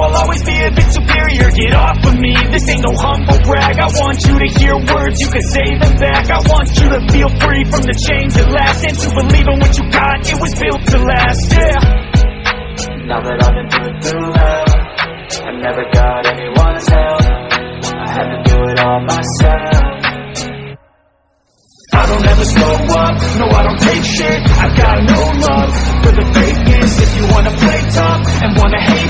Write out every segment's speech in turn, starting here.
I'll always be a bit superior. Get off of me, this ain't no humble brag. I want you to hear words, you can say them back. I want you to feel free from the chains that last. And to believe in what you got, it was built to last, yeah. Now that I've been put through hell I never got anyone's help. I had to do it all myself. I don't ever slow up, no I don't take shit. I got no love for the fakeness. If you wanna play tough and wanna hate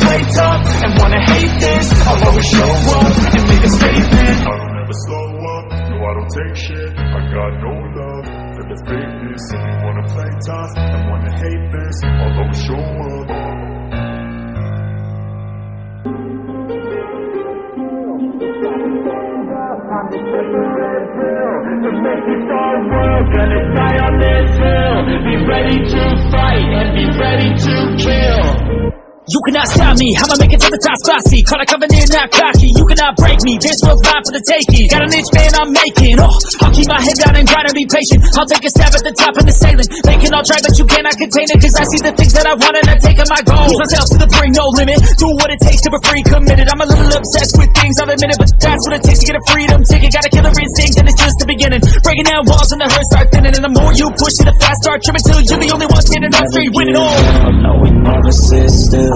play tough and wanna hate this. I'll always show up and make a statement. I don't ever slow up, no I don't take shit. I got no love for the fakeness. If you wanna play tough and wanna hate this I'll always show up. To make this our world, gonna die on this hill. Be ready to fight and be ready to kill You cannot stop me, I'ma make it to the top spicy Call a covenant, not cocky, you cannot break me. This world's mine for the taking, got an inch man I'm making. Oh, I'll keep my head down and grind and be patient. I'll take a stab at the top and the sailing. They can all try but you cannot contain it Cause I see the things that I want and I take on my goal Push myself to the brink, no limit. Do what it takes to be free, committed. I'm a little obsessed with things, I'll admit it But that's what it takes to get a freedom ticket. Got a killer instinct and it's just the beginning. Breaking down walls and the hurt start thinning And the more you push it, the faster I trip until you're the only one standing up straight with it all. No, we never sit still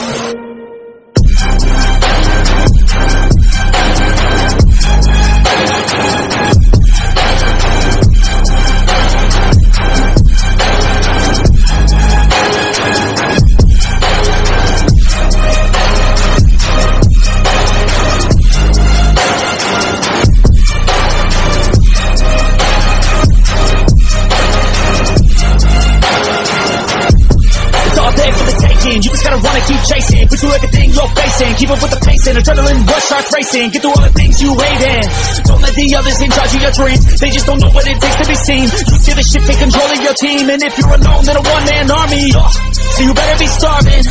and adrenaline rush starts racing. Get through all the things you hate in. Don't let the others in charge of your dreams. They just don't know what it takes to be seen. You see the shit take control of your team. And if you're alone, then a one man army. Oh, so you better be starving.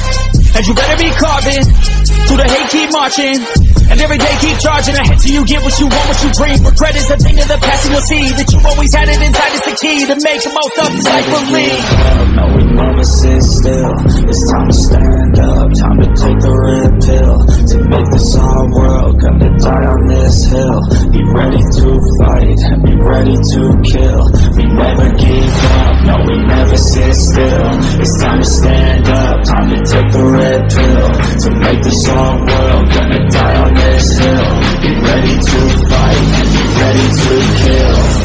And you better be carving. Through the hate, keep marching. And every day keep charging ahead till you get what you want, what you dream. Regret is a thing of the past, and you'll see that you always had it inside. It's the key to make the most of this life. Believe. No, we never sit still. It's time to stand up, time to take the red pill. To make this our world, gonna die on this hill. Be ready to fight be ready to kill. We never give up, no, we never sit still. It's time to stand up, time to take the red pill. To make this our world, gonna die on this hill. Be ready to fight get ready to kill.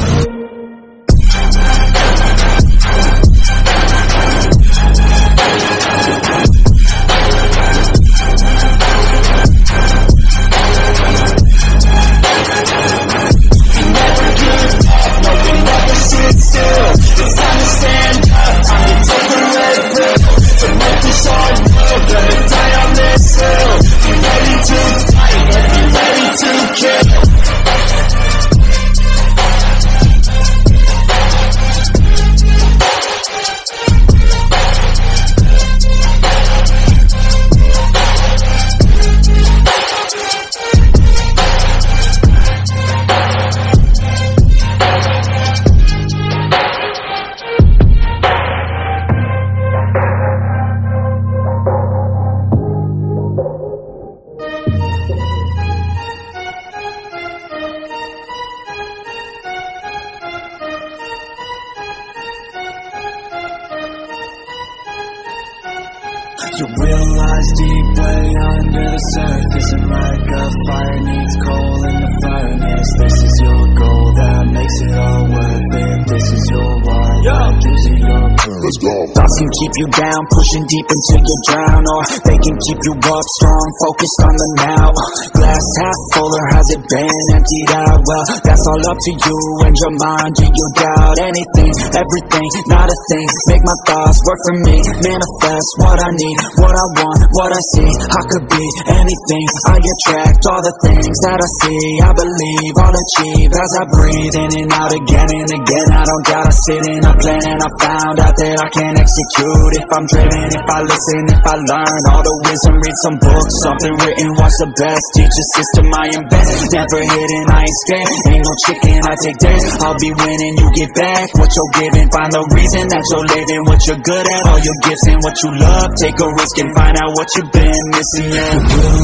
You realize deep way under the surface And like a fire needs coal in the furnace. This is your goal that makes it all worth it. This is your why that gives you your Let's go. Thoughts can keep you down, pushing deep until you drown Or they can keep you up strong, focused on the now. Glass half full or has it been emptied out? Well, that's all up to you and your mind Do you doubt anything, everything, not a thing. Make my thoughts work for me, manifest what I need What I want, what I see, I could be anything. I attract all the things that I see. I believe I'll achieve as I breathe in and out again and again. I don't I sit and I plan. And I found out that I can execute. If I'm driven, if I listen, if I learn All the wisdom, read some books, something written Watch the best, teach a system I invent Never hidden, I ain't scared. Ain't no chicken, I take that I'll be winning, you get back What you're giving, find the reason that you're living. What you're good at, all your gifts and what you love. Take a risk and find out what you've been missing, yeah.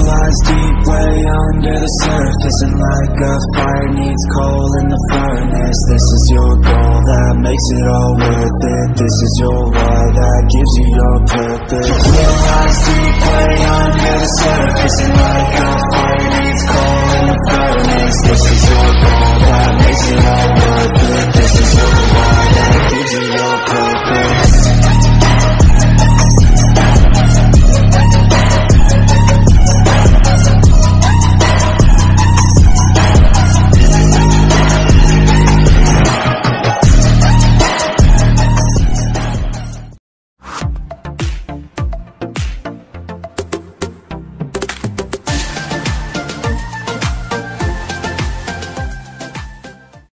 Lies deep way under the surface And like a fire needs coal in the furnace. This is your goal that makes it all worth it. This is your why that gives you your purpose. Realize deep way under the surface And like a fire needs coal in the